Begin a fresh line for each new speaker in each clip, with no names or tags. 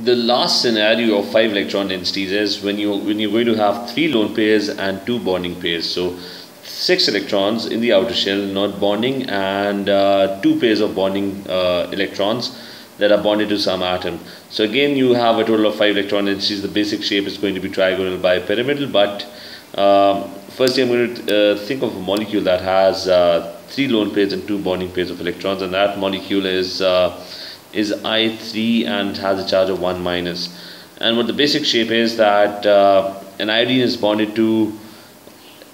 the last scenario of five electron densities is when you when you're going to have three lone pairs and two bonding pairs. So six electrons in the outer shell not bonding and uh, two pairs of bonding uh, electrons that are bonded to some atom. So again you have a total of five electron densities. The basic shape is going to be trigonal bipyramidal but um, firstly I'm going to uh, think of a molecule that has uh, three lone pairs and two bonding pairs of electrons and that molecule is uh, is I3 and has a charge of 1 minus. and what the basic shape is that uh, an iodine is bonded to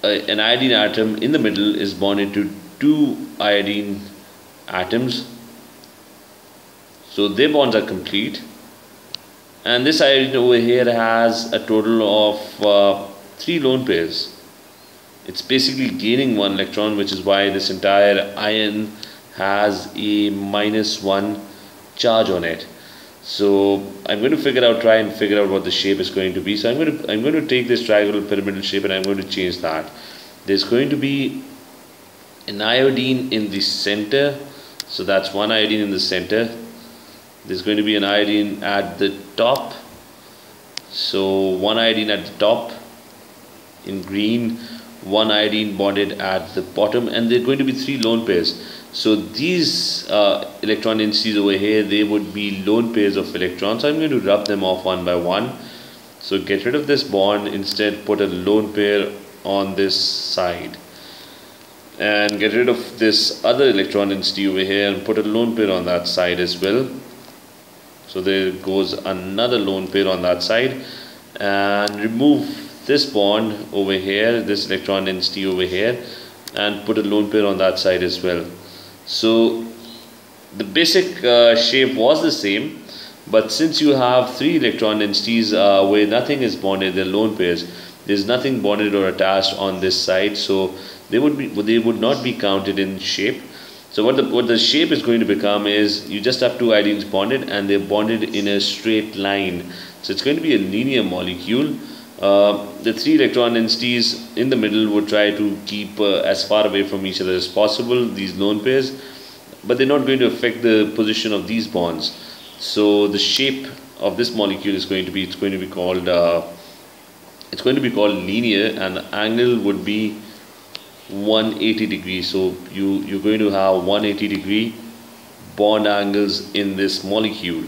uh, an iodine atom in the middle is bonded to two iodine atoms. So their bonds are complete. And this iodine over here has a total of uh, three lone pairs. It's basically gaining one electron which is why this entire ion has a minus one charge on it. So I'm going to figure out try and figure out what the shape is going to be. So I'm going to I'm going to take this triangular pyramidal shape and I'm going to change that. There's going to be an iodine in the center. So that's one iodine in the center. There's going to be an iodine at the top. So one iodine at the top in green one iodine bonded at the bottom and there are going to be three lone pairs so these uh, electron densities over here, they would be lone pairs of electrons. So I'm going to rub them off one by one. So get rid of this bond, instead put a lone pair on this side. And get rid of this other electron density over here and put a lone pair on that side as well. So there goes another lone pair on that side. And remove this bond over here, this electron density over here and put a lone pair on that side as well. So the basic uh, shape was the same but since you have three electron densities uh, where nothing is bonded, they're lone pairs, there's nothing bonded or attached on this side so they would be they would not be counted in shape. So what the what the shape is going to become is you just have two iodines bonded and they're bonded in a straight line. So it's going to be a linear molecule. Uh, the three electron densities in the middle would try to keep uh, as far away from each other as possible, these lone pairs, but they're not going to affect the position of these bonds. So the shape of this molecule is going to be, it's going to be called, uh, it's going to be called linear and the angle would be 180 degrees. So you, you're going to have 180 degree bond angles in this molecule.